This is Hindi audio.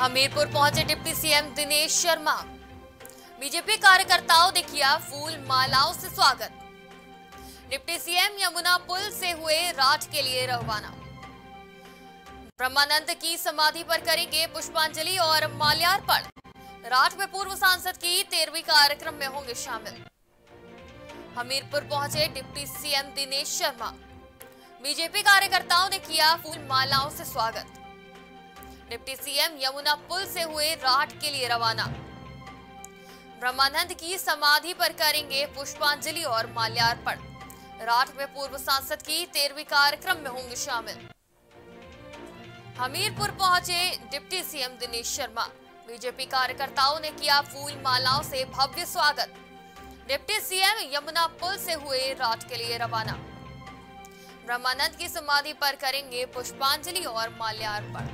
हमीरपुर पहुँचे deputy CM Dinesh Sharma. BJP कार्यकर्ताओं ने किया फूल मालाओं से स्वागत। डिप्टी सीएम यमुना पुल से हुए राठ के लिए रवाना। ब्रह्मानंद की समाधि पर करेंगे पुष्पांजलि और माल्यार्पण। राठ में पूर्व सांसद की तेरहवीं कार्यक्रम में होंगे शामिल। हमीरपुर पहुँचे deputy CM Dinesh Sharma. BJP कार्यकर्ताओं ने किया फूल मालाओं से स्वागत। डिप्टी सीएम यमुना पुल से हुए राठ के लिए रवाना। ब्रह्मानंद की समाधि पर करेंगे पुष्पांजलि और माल्यार्पण। राठ में पूर्व सांसद की तेरहवीं कार्यक्रम में होंगे शामिल। हमीरपुर पहुँचे deputy CM Dinesh Sharma. BJP कार्यकर्ताओं ने किया फूल मालाओं से भव्य स्वागत। डिप्टी सीएम यमुना पुल से हुए राठ के लिए रवाना। ब्रह्मानंद की समाधि पर करेंगे पुष्पांजलि और माल्यार्पण।